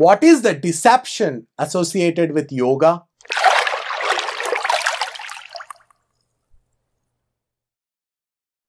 What is the deception associated with yoga?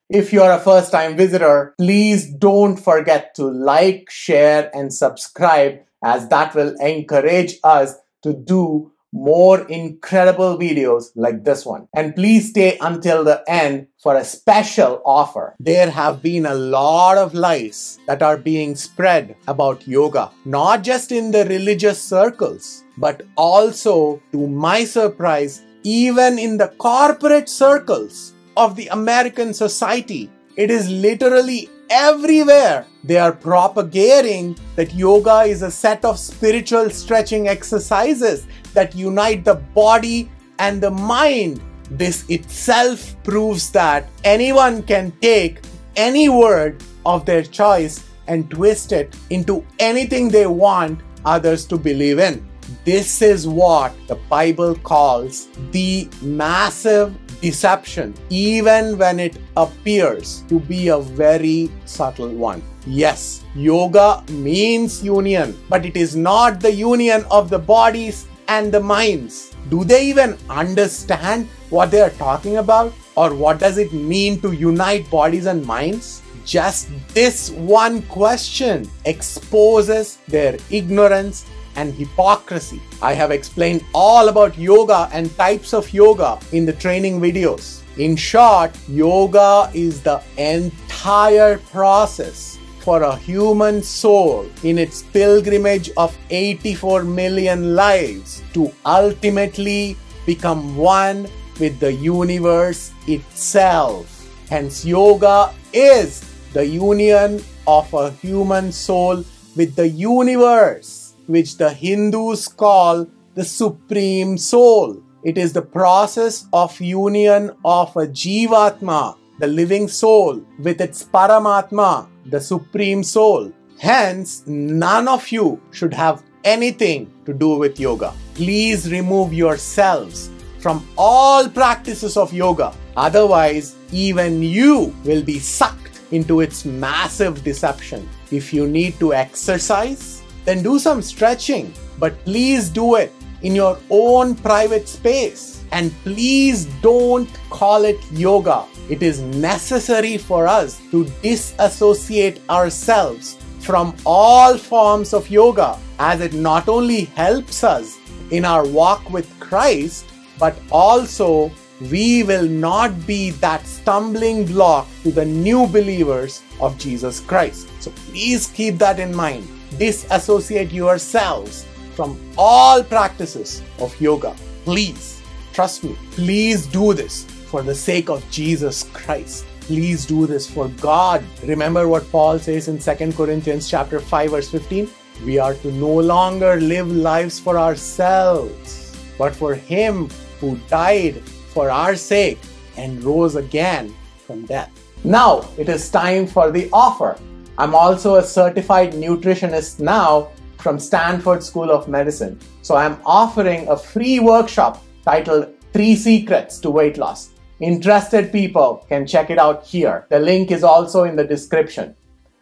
If you're a first time visitor, please don't forget to like, share, and subscribe as that will encourage us to do more incredible videos like this one. And please stay until the end for a special offer. There have been a lot of lies that are being spread about yoga, not just in the religious circles, but also, to my surprise, even in the corporate circles of the American society. It is literally everywhere. They are propagating that yoga is a set of spiritual stretching exercises that unite the body and the mind. This itself proves that anyone can take any word of their choice and twist it into anything they want others to believe in. This is what the Bible calls the massive deception, even when it appears to be a very subtle one. Yes, yoga means union, but it is not the union of the bodies and the minds. Do they even understand what they are talking about? Or what does it mean to unite bodies and minds? Just this one question exposes their ignorance and hypocrisy. I have explained all about yoga and types of yoga in the training videos. In short, yoga is the entire process for a human soul in its pilgrimage of 84 million lives to ultimately become one with the universe itself. Hence, yoga is the union of a human soul with the universe which the Hindus call the Supreme Soul. It is the process of union of a Jivatma, the living soul, with its Paramatma, the Supreme Soul. Hence, none of you should have anything to do with yoga. Please remove yourselves from all practices of yoga. Otherwise, even you will be sucked into its massive deception. If you need to exercise, then do some stretching. But please do it in your own private space. And please don't call it yoga. It is necessary for us to disassociate ourselves from all forms of yoga as it not only helps us in our walk with Christ, but also we will not be that stumbling block to the new believers of Jesus Christ. So please keep that in mind disassociate yourselves from all practices of yoga. Please, trust me, please do this for the sake of Jesus Christ. Please do this for God. Remember what Paul says in 2 Corinthians chapter 5 verse 15? We are to no longer live lives for ourselves, but for him who died for our sake and rose again from death. Now it is time for the offer. I'm also a certified nutritionist now from Stanford School of Medicine. So I'm offering a free workshop titled Three Secrets to Weight Loss. Interested people can check it out here. The link is also in the description.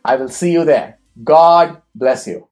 I will see you there. God bless you.